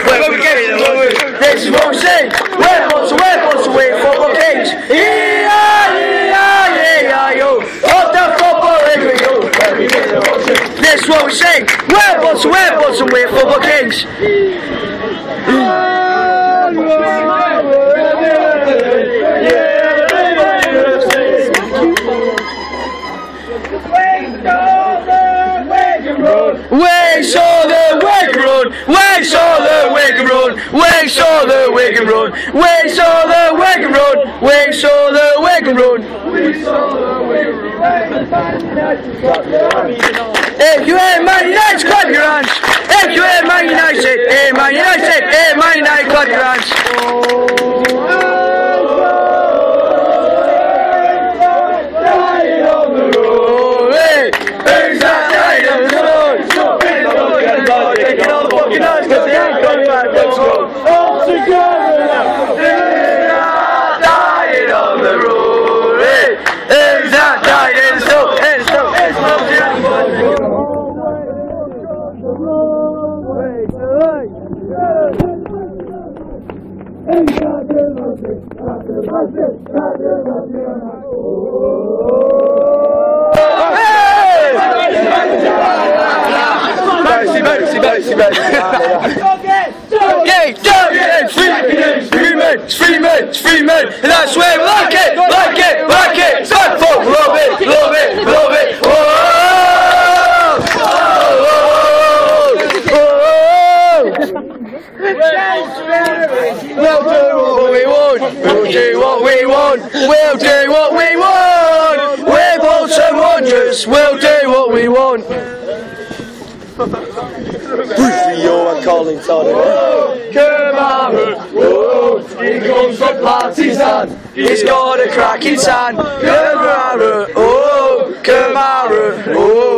Where we get the road. This is what we say. We're supposed to, we're supposed to win football kings. E-I-E-I-E-I-O. Up the the Wigan Road, we saw the Wigan Road, we saw the Wigan Road. If you ain't Man United, clap your hands. If you ain't Man United, eh, Man United, eh, Man United, clap your hands. Mercy, mercy, mercy. Okay, yeah, it's free, it's free men, free men, free men, and that's where like it, like it, like it. Time love it, love it, love it. Oh, oh, oh, oh. We'll do what we want, we'll do what we want, we'll do what we want. We're Bolton Wanderers, we'll do what we want. Brucey, yo, I'm calling Tony. Kamara, whoa, he comes from Partisan. He's got a cracking tan. Kamara, oh, Kamara, oh.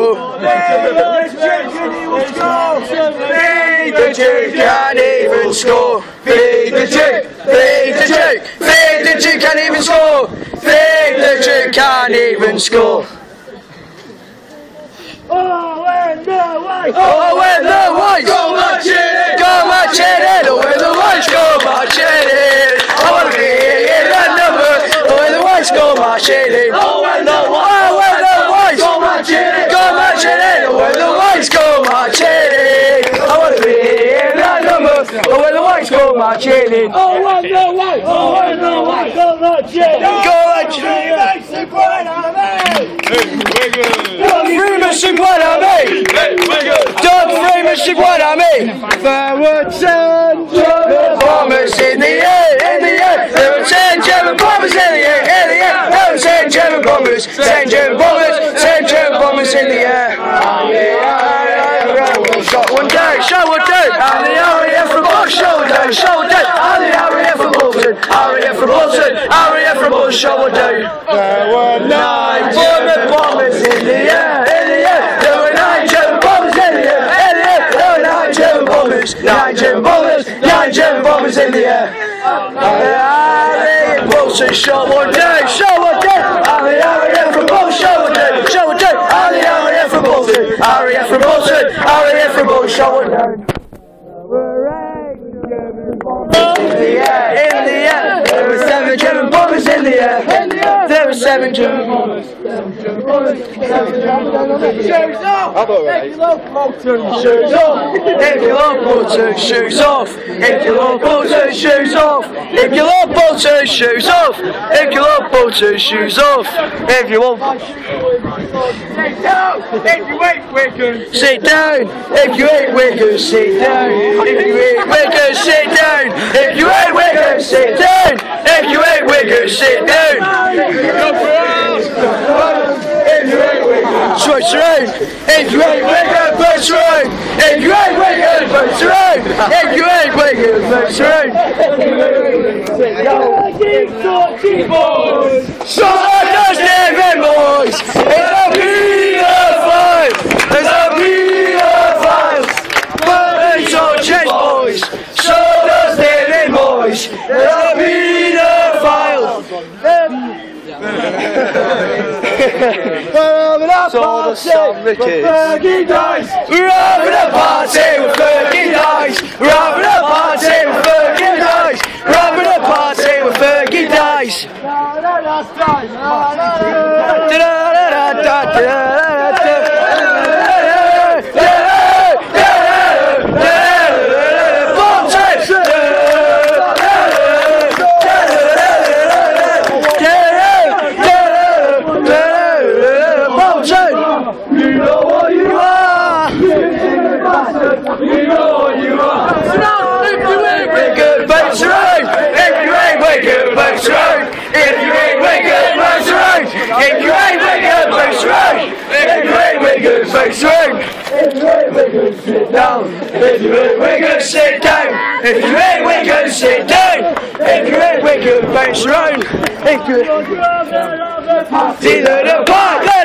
Feed the chick, can't even score. Feed the chick, feed the chick, feed the chick, can't even score. Feed the chick, can't even score. Oh, when the whites oh, go marching in, go marching in, oh, when the whites go marching in, I want to be in that number, oh, when the whites go marching in, whites go marching in, Oh, when the white, oh, when the white, go marching in. go marching in. Freeman Siguarame! Doug Freeman Siguarame! There were ten German bombers in the air, in the air. There were ten German bombers in the air, in the air. There were ten German bombers, ten German bombers, ten German bombers down, the RAF from down, and the RAF from Bolton, RAF from Bolton, RAF from one down. There were nine German bombers in the air, in the air. There were nine German bombers in the air, in the air. There were nine German bombers, nine German bombers, nine German bombers in the air. The Bolton down, and the RAF from shot one down, the RAF from Bolton, RAF Bolton, Bolton, down. In the air, in the air, there were seven German bombers in the air. There were seven German bombers. Shoes off! Shoes off! If you love Bolton, shoes off! If you love Bolton, shoes off! If you love Bolton, shoes off! If you love Bolton, shoes off! If you want. Sit down! If you ain't Wigan! Sit down! If you ain't Wigan, sit down! If you ain't Wigan, sit down! If you ain't Wigan, sit down! If you ain't Wigan, sit down! Switch around! If you ain't Wigan, around! If you ain't Wigan, switch around! If you ain't Wigan, switch around! So does David boys! It's a pedophile! It's a pedophile! But it's all chase boys! So does David boys! It's a pedophile! so the song the. Fergie dies. We're having a party with Fergie dice. We're having a party with Fergie dice. We're having a party with Fergie dies. You know what you are! You stupid bastard! You know what you are! Stop! If you ain't wake face right! If you ain't wicked, up, face right! If you ain't wicked, up, face right! If you ain't wicked, up, face right! If you ain't wicked, up, face! If you ain't wake up, sit down! If you ain't wicked, sit down! If you ain't wicked, sit down! If you ain't wicked, face right! If you ain't wake face right!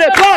If you!